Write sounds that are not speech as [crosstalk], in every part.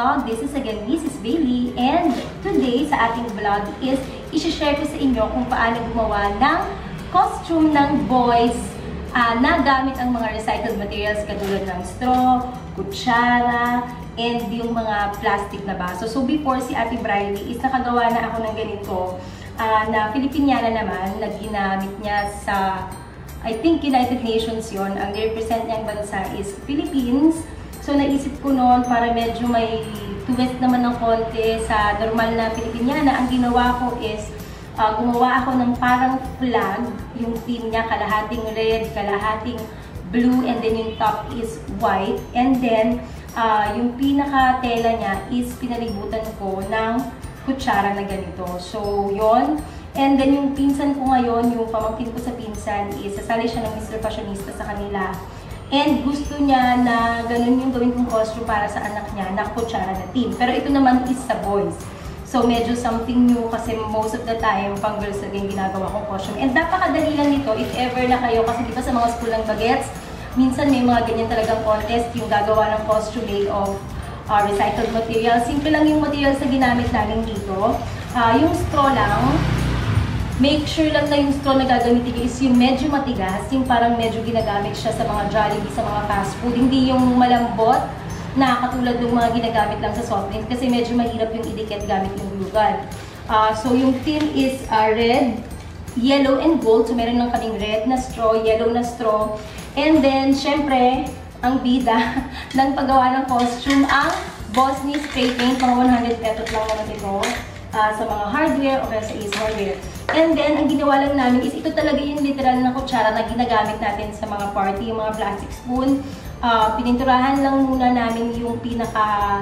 Vlog. This is again Mrs. Bailey and today sa ating vlog is isi-share ko sa inyo kung paano gumawa ng costume ng boys uh, na gamit ang mga recycled materials katulad ng straw, kutsara, and yung mga plastic na baso. So before si Ate Briley is nakagawa na ako ng ganito uh, na Filipiniana naman na ginamit niya sa I think United Nations yon Ang represent niyang bansa is Philippines. So naisip ko noon para medyo may twist naman ng konti sa normal na Filipiniana. Ang ginawa ko is uh, gumawa ako ng parang flag. Yung theme niya kalahating red, kalahating blue, and then yung top is white. And then uh, yung pinaka-tela niya is pinalibutan ko ng kutsara na ganito. So, yon And then yung pinsan ko ngayon, yung pamangkin ko sa pinsan, is sasali siya ng Mr. Fashionista sa kanila. And gusto niya na ganun yung gawin kong costume para sa anak niya na kutsara na team. Pero ito naman is sa boys. So medyo something new kasi most of the time pang girls na yung ginagawa kong costume. And napakadali lang nito if ever na kayo kasi di ba sa mga school ng bagets, minsan may mga ganyan talagang contest yung gagawa ng costume made of uh, recycled materials. Simple lang yung materials na ginamit namin dito. Uh, yung straw lang, make sure lang na yung straw na gagamitin is yung medyo matigas, yung parang medyo ginagamit siya sa mga Jollibee, sa mga fast food. Hindi yung malambot na katulad ng mga ginagamit lang sa soft drinks kasi medyo mahirap yung idikit gamit yung glue gun. Uh, so yung theme is uh, red, yellow, and gold. So meron lang kaming red na straw, yellow na straw. And then, syempre, ang bida [laughs] ng paggawa ng costume, ang Bosnia Spray Paint. Mga 100 pesos lang naman ito uh, sa mga hardware o kaya sa Ace Hardware. And then, ang ginawa lang namin is ito talaga yung literal na kutsara na ginagamit natin sa mga party, yung mga plastic spoon. Uh, pininturahan lang muna namin yung pinaka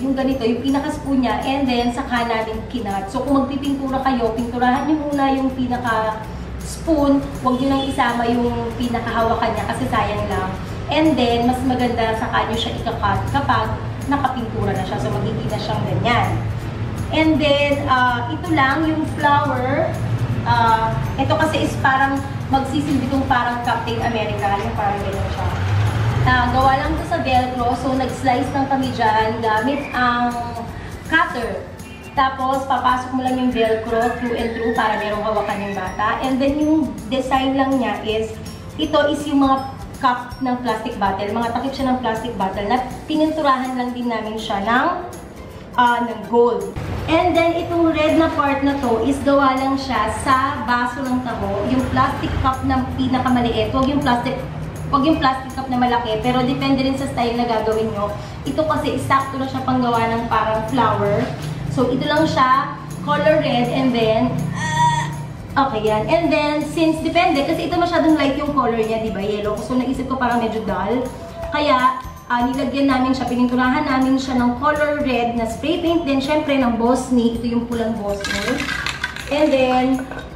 yung ganito, yung pinaka-spoon niya, and then saka namin kinat. So kung magpipintura kayo, pinturahan niyo muna yung pinaka-spoon, huwag niyo nang isama yung pinaka-hawakan niya kasi sayang lang. And then, mas maganda saka niyo siya ikakat kapag nakapintura na siya. So magiging na siyang ganyan. And then, uh, ito lang, yung flower. Uh, ito kasi is parang magsisilbi itong parang Captain America. Yung parang ganyan siya. Uh, gawa lang ito sa Velcro. So, nag-slice lang kami dyan gamit ang cutter. Tapos, papasok mo lang yung Velcro through and through para merong hawakan yung bata. And then, yung design lang niya is, ito is yung mga cup ng plastic bottle. Mga takip siya ng plastic bottle na tininturahan lang din namin siya ng, uh, ng gold. And then, itong red na part na to is gawa lang siya sa baso ng taho. Yung plastic cup na pinakamaliit. Huwag yung plastic Huwag yung plastic cup na malaki, pero depende rin sa style na gagawin nyo. Ito kasi, sakto na siya panggawa ng parang flower. So, ito lang siya, color red, and then, uh, okay yan. And then, since depende, kasi ito masyadong light yung color niya, di ba, yellow. So, naisip ko parang medyo dull. Kaya, uh, nilagyan namin siya, pininturahan namin siya ng color red na spray paint. Then, syempre, ng Bosni. Ito yung pulang Bosni. And then,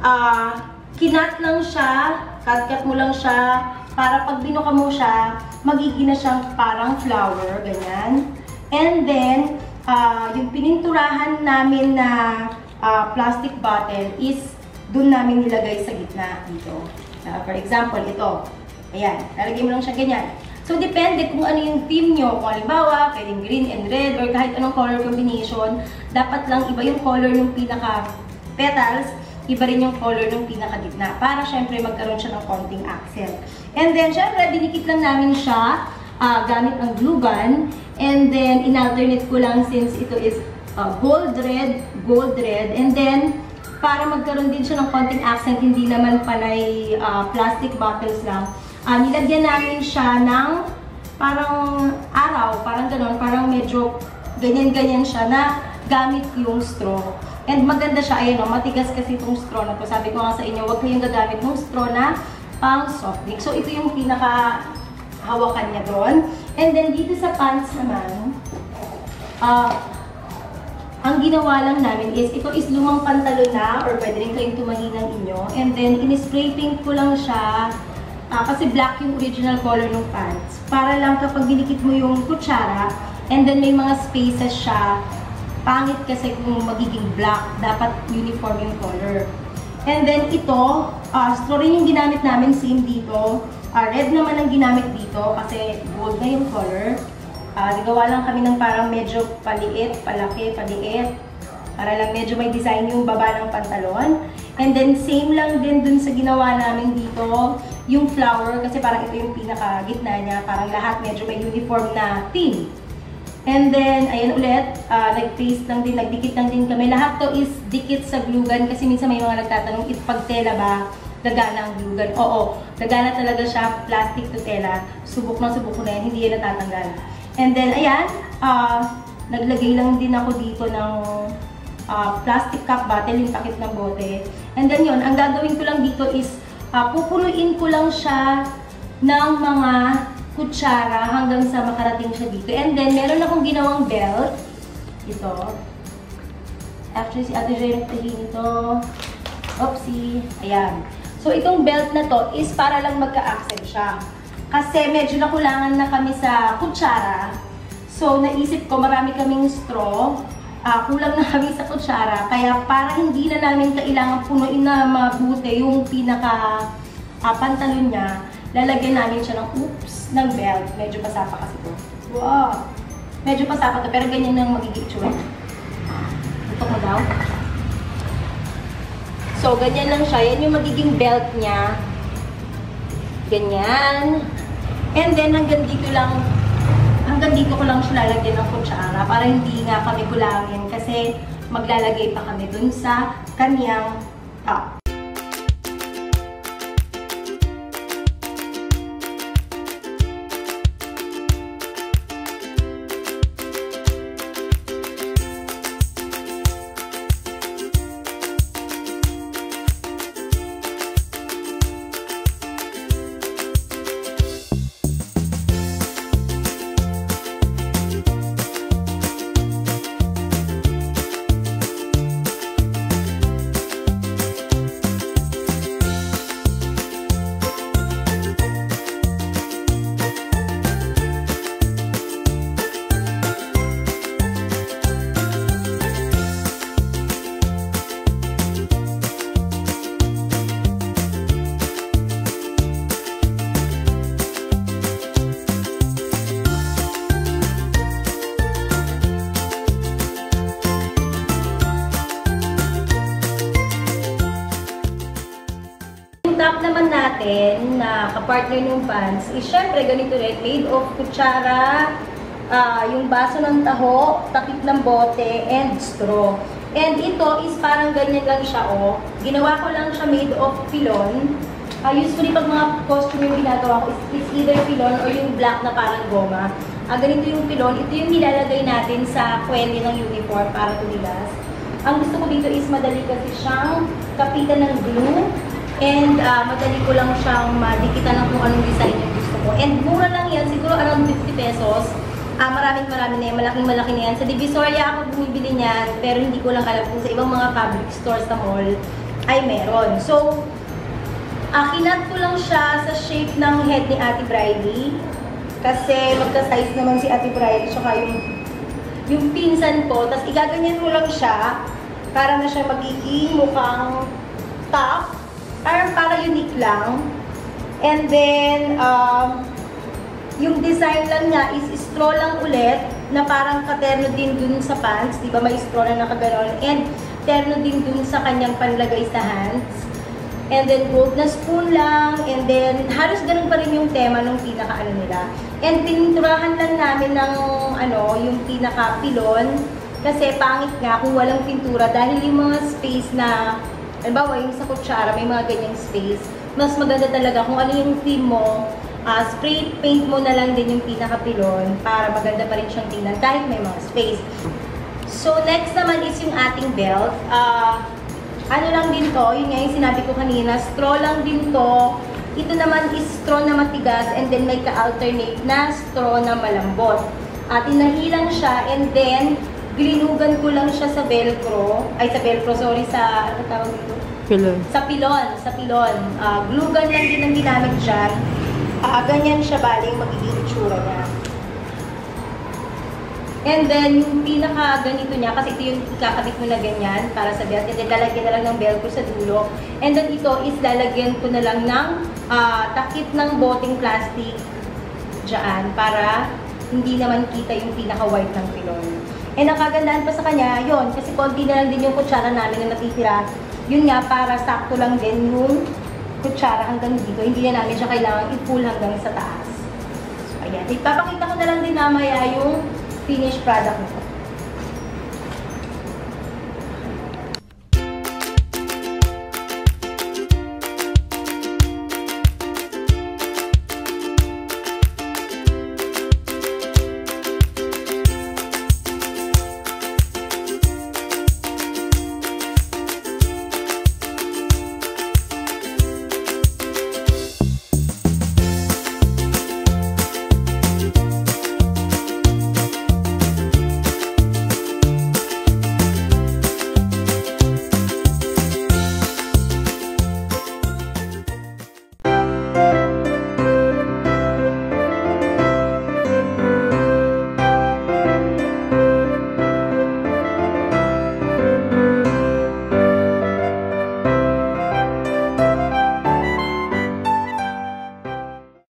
uh, kinat lang siya, cut-cut mo lang siya, para pag binuka mo siya, magiging na siyang parang flower, ganyan. And then, uh, yung pininturahan namin na uh, plastic bottle is dun namin nilagay sa gitna dito. Uh, for example, ito. Ayan, lalagay mo lang siya ganyan. So, depende kung ano yung theme nyo. Kung halimbawa, pwedeng green and red or kahit anong color combination, dapat lang iba yung color ng pinaka-petals, iba rin yung color ng pinaka-gitna para syempre magkaroon siya ng konting accent. And then, syempre, dinikit lang namin siya uh, gamit ang glue gun. And then, in-alternate ko lang since ito is uh, gold red, gold red. And then, para magkaroon din siya ng konting accent, hindi naman palay uh, plastic bottles lang, uh, nilagyan namin siya ng parang araw, parang gano'n, parang medyo ganyan-ganyan siya na gamit yung straw. And maganda siya, ayun o, matigas kasi itong straw na to. Sabi ko nga sa inyo, huwag kayong gagamit ng straw na pang soft drink. So, ito yung pinaka hawakan niya doon. And then, dito sa pants naman, uh, ang ginawa lang namin is, ito is lumang pantalon na, or pwede rin kayong tumahin ng inyo. And then, in-spray paint ko lang siya Uh, kasi black yung original color ng pants. Para lang kapag dinikit mo yung kutsara, and then may mga spaces siya, pangit kasi kung magiging black, dapat uniform yung color. And then ito, uh, straw rin yung ginamit namin, same dito. Uh, red naman ang ginamit dito kasi gold na yung color. Ah, nagawa lang kami ng parang medyo paliit, palaki, paliit. Para lang medyo may design yung baba ng pantalon. And then, same lang din dun sa ginawa namin dito, yung flower, kasi parang ito yung pinaka-gitna niya, parang lahat medyo may uniform na theme. And then, ayan ulit, uh, nag-paste lang din, nagdikit lang din kami. Lahat to is dikit sa glue gun kasi minsan may mga nagtatanong, if pag tela ba, gagana ang glue gun. Oo, gagana talaga siya, plastic to tela. Subok na subok ko na yan, hindi yan natatanggal. And then, ayan, uh, naglagay lang din ako dito ng uh, plastic cup bottle, yung takip ng bote. And then yun, ang gagawin ko lang dito is, uh, pupunuin ko lang siya ng mga kutsara hanggang sa makarating siya dito. And then, meron akong ginawang belt. Ito. Actually, si Ate Jay nagtahin ito. Oopsie. Ayan. So, itong belt na to is para lang magka-accent siya. Kasi medyo nakulangan na kami sa kutsara. So, naisip ko, marami kaming straw. Uh, kulang na kami sa kutsara. Kaya para hindi na namin kailangan punuin na mabuti yung pinaka uh, pantalon niya, lalagyan namin siya ng oops, ng belt. Medyo pasapa kasi to. Wow! Medyo pasapa to, pero ganyan nang magiging itsura. Tutok mo daw. So, ganyan lang siya. Yan yung magiging belt niya. Ganyan. And then, hanggang dito lang, hanggang dito ko lang siya lalagyan ng kutsara para hindi nga kami kulangin kasi maglalagay pa kami dun sa kanyang top. Top naman natin na kapartner ng pants is syempre ganito rin, made of kutsara, uh, yung baso ng taho, takip ng bote, and straw. And ito is parang ganyan lang siya, oh. Ginawa ko lang siya made of pilon. Uh, usually, pag mga costume yung ginagawa ko, is, is either pilon or yung black na parang goma. Uh, ganito yung pilon. Ito yung nilalagay natin sa kwende ng uniform para tumigas. Ang gusto ko dito is madali kasi siyang kapitan ng glue And uh, madali ko lang siyang madikitan ng kung anong design yung gusto ko. And mura lang yan, siguro around 50 pesos. Uh, maraming marami na yan, malaking malaki na yan. Sa Divisoria ako bumibili niyan, pero hindi ko lang alam kung sa ibang mga public stores sa mall ay meron. So, uh, kinat ko lang siya sa shape ng head ni Ate Bridie. Kasi magka-size naman si Ate Bridie, tsaka yung, yung pinsan ko. Tapos igaganyan ko lang siya para na siya magiging mukhang top Parang para unique lang. And then, um, yung design lang niya is straw lang ulit na parang katerno din dun sa pants. Di ba may straw na nakaganon. And terno din dun sa kanyang panlagay sa hands. And then gold na spoon lang. And then halos ganun pa rin yung tema nung pinaka-ano nila. And pininturahan lang namin ng ano, yung pinaka-pilon. Kasi pangit nga kung walang pintura dahil yung mga space na Halimbawa, yung sa kutsara, may mga ganyang space. Mas maganda talaga kung ano yung theme mo, uh, spray paint mo na lang din yung pinaka-pilon para maganda pa rin siyang tingnan kahit may mga space. So, next naman is yung ating belt. Uh, ano lang din to, yun nga yung sinabi ko kanina, straw lang din to. Ito naman is straw na matigas and then may ka-alternate na straw na malambot. At inahilan siya and then Glinugan ko lang siya sa velcro. Ay, sa velcro, sorry, sa, ano tawag dito? Pilon. Sa pilon, sa pilon. Uh, glue gun lang din ang ginamit dyan. Uh, ganyan siya baling magiging itsura niya. And then, yung pinaka ganito niya, kasi ito yung ikakabit mo na ganyan para sa belt. And then, lalagyan na lang ng velcro sa dulo. And then, ito is lalagyan ko na lang ng uh, takip ng boting plastic dyan para hindi naman kita yung pinaka-white ng pilon. And ang pa sa kanya, yon kasi konti na lang din yung kutsara namin na natitira. Yun nga, para sakto lang din yung kutsara hanggang dito. Hindi na namin siya kailangan i-pull hanggang sa taas. So, ayan. Ipapakita ko na lang din mamaya yung finished product nito.